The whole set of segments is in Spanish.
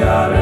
brillar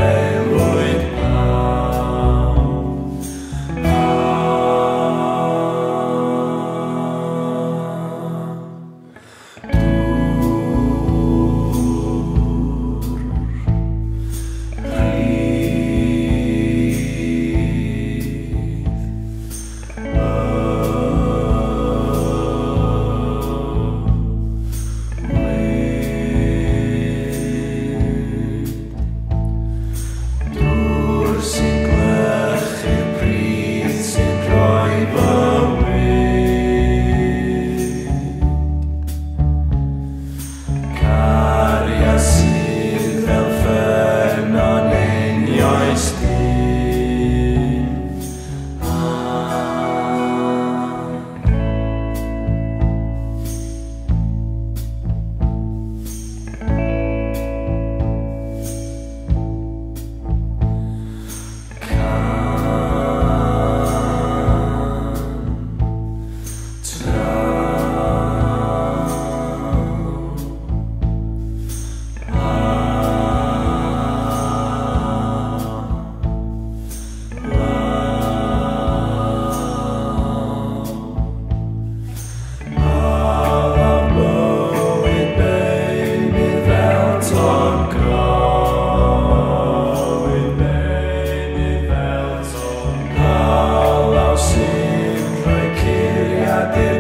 que